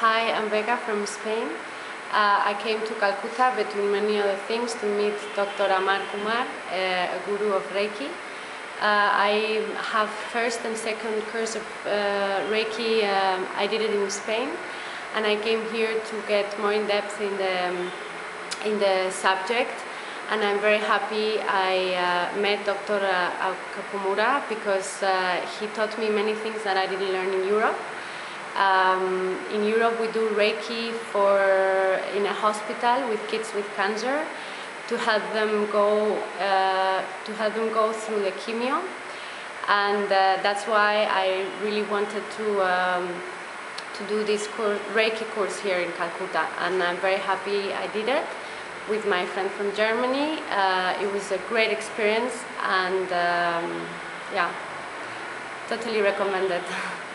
Hi, I'm Vega from Spain. Uh, I came to Calcutta between many other things to meet Dr. Amar Kumar, uh, a guru of Reiki. Uh, I have first and second course of uh, Reiki. Um, I did it in Spain, and I came here to get more in depth in the um, in the subject. And I'm very happy I uh, met Dr. Kapumura because uh, he taught me many things that I didn't learn in Europe. Um, in Europe, we do Reiki for in a hospital with kids with cancer to help them go uh, to help them go through the chemo, and uh, that's why I really wanted to um, to do this course, Reiki course here in Calcutta, and I'm very happy I did it with my friend from Germany. Uh, it was a great experience, and um, yeah, totally recommend it.